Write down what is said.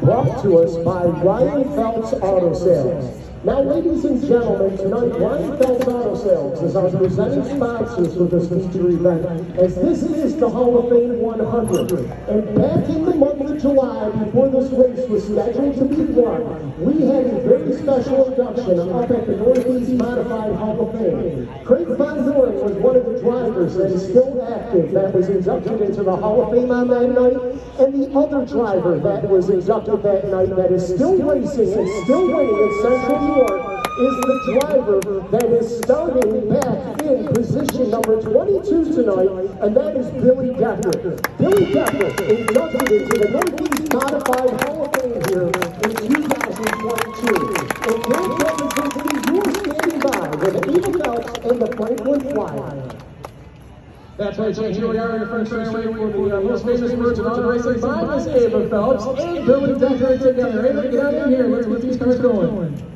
brought to us by Ryan Phelps Auto Sales. Now, ladies and gentlemen, tonight Phelps Auto Sales is our presenting sponsors for this feature event, as this is the Hall of Fame 100. And back in the month of July, before this race was scheduled to be run, we had a very special induction up at the Northeast Modified Hall of Fame. Craig Von was one of the drivers that is still active that was inducted into the Hall of Fame on that night, and the other driver that was inducted that night that is still racing and still winning in Central New is the driver that is starting back in position number 22 tonight, and that is Billy Decker. Billy Decker inducted into the Northeast Modified Hall of Fame here in 2022. And Bill representing you are standing by with Eva Phelps and the Franklin Flyer. That's right, so here we are in French Railway for the uh, most famous words of honor racing by Miss Ava Phelps and Billy Decker together. Ava, get out in here. Let's get these cars going.